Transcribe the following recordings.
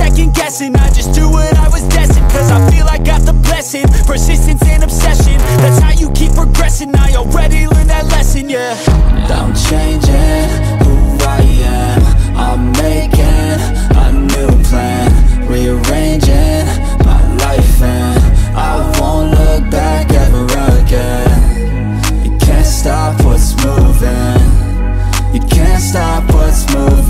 second guessing, I just do what I was destined Cause I feel I got the blessing, persistence and obsession That's how you keep progressing, I already learned that lesson, yeah. I'm changing who I am. I'm making a new plan. Rearranging my life and I won't look back ever again. You can't stop what's moving. You can't stop what's moving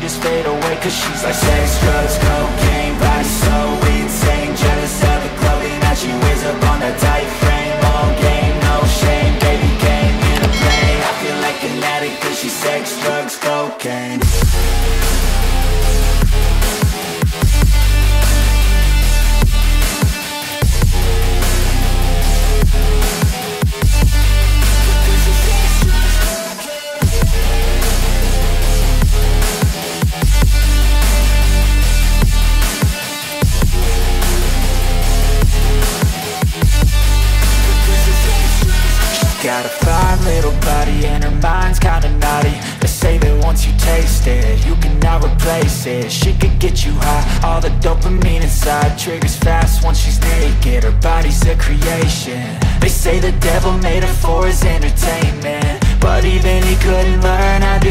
just fade away Cause she's like sex, drugs, cocaine She could get you high, all the dopamine inside Triggers fast. Once she's naked, her body's a creation. They say the devil made her for his entertainment But even he couldn't learn how to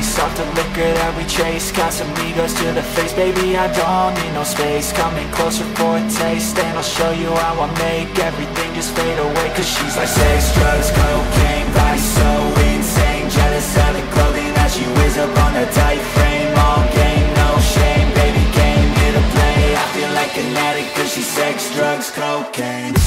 chase Off the liquor that we trace Got some egos to the face Baby, I don't need no space. Coming closer for a taste And I'll show you how I make Everything just fade away. Cause she's like sex, drugs, cocaine Body so insane. Jealous of the clothing that she wears Up on a tight frame. All game, no shame Baby, came here to play. I feel like an addict Cause she's sex, drugs, cocaine.